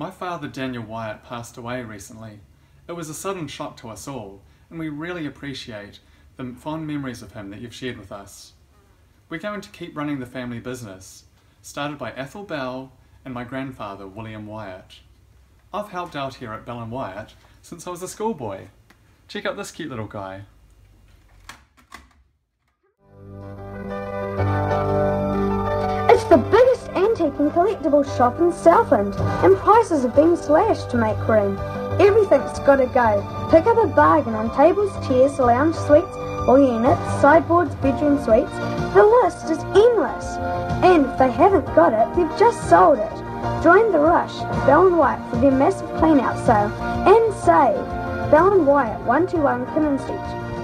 My father Daniel Wyatt passed away recently. It was a sudden shock to us all, and we really appreciate the fond memories of him that you've shared with us. We're going to keep running the family business, started by Ethel Bell and my grandfather William Wyatt. I've helped out here at Bell and Wyatt since I was a schoolboy. Check out this cute little guy. It's the biggest and collectible shop in Southland, and prices have been slashed to make room. Everything's gotta go. Pick up a bargain on tables, chairs, lounge suites, or units, sideboards, bedroom suites. The list is endless. And if they haven't got it, they've just sold it. Join the rush Bell and Wyatt for their massive clean out sale and save. Bell and Wyatt, 121 Crinan Street.